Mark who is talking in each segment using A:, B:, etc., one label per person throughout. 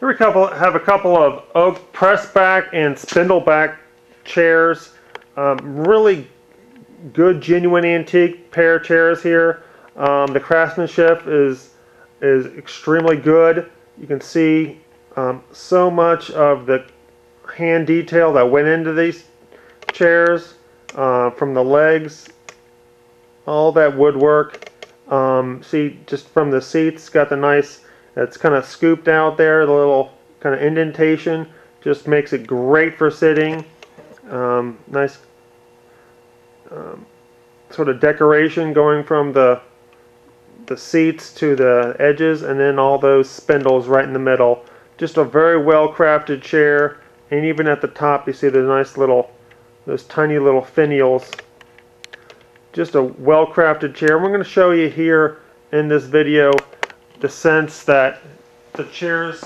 A: Here we couple have a couple of oak press back and spindle back chairs. Um, really good, genuine antique pair of chairs here. Um, the craftsmanship is is extremely good. You can see um, so much of the hand detail that went into these chairs, uh, from the legs, all that woodwork. Um, see, just from the seats, got the nice, it's kind of scooped out there, the little kind of indentation, just makes it great for sitting. Um, nice um, sort of decoration going from the the seats to the edges and then all those spindles right in the middle. Just a very well crafted chair and even at the top you see the nice little those tiny little finials. Just a well crafted chair. We're going to show you here in this video the sense that the chairs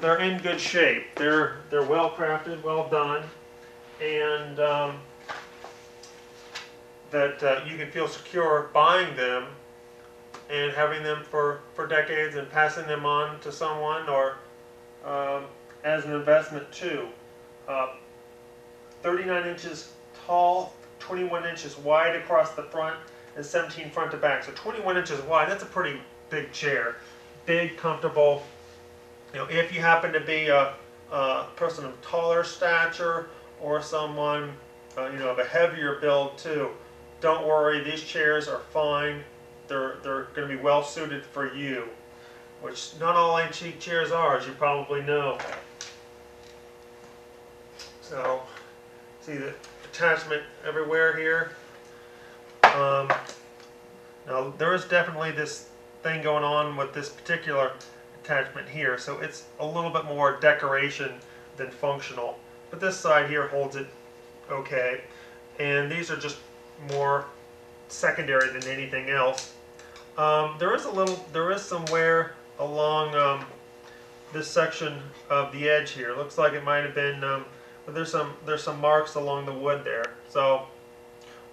A: they're in good shape. They're they're well crafted, well done, and um, that uh, you can feel secure buying them and having them for, for decades and passing them on to someone or um, as an investment too. Uh, 39 inches tall, 21 inches wide across the front, and 17 front to back. So 21 inches wide, that's a pretty big chair. Big, comfortable. You know, if you happen to be a, a person of taller stature or someone, uh, you know, of a heavier build too, don't worry, these chairs are fine. They're, they're going to be well suited for you, which not all antique chairs are, as you probably know. So, see the attachment everywhere here. Um, now, there is definitely this thing going on with this particular attachment here, so it's a little bit more decoration than functional. But this side here holds it okay. And these are just more secondary than anything else. Um, there is a little, there is some wear along um, this section of the edge here. Looks like it might have been, um, but there's some there's some marks along the wood there. So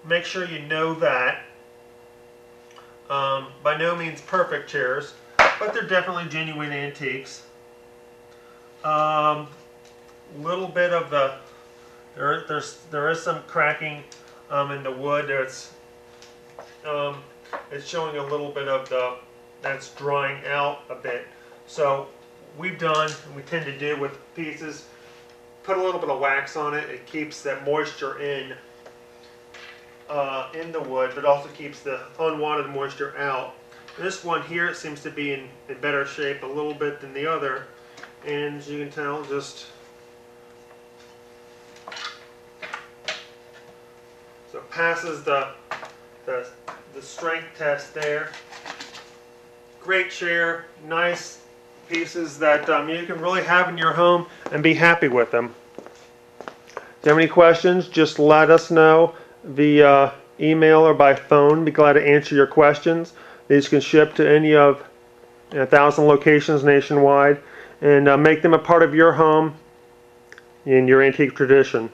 A: make sure you know that. Um, by no means perfect chairs, but they're definitely genuine antiques. Um, little bit of the there there's there is some cracking um, in the wood. It's um, it's showing a little bit of the that's drying out a bit. So we've done, and we tend to do with pieces, put a little bit of wax on it. It keeps that moisture in uh, in the wood, but also keeps the unwanted moisture out. This one here seems to be in, in better shape a little bit than the other. And as you can tell, just so passes the, the the strength test there. Great chair, nice pieces that um, you can really have in your home and be happy with them. If you have any questions, just let us know via email or by phone. Be glad to answer your questions. These can ship to any of a thousand locations nationwide and uh, make them a part of your home in your antique tradition.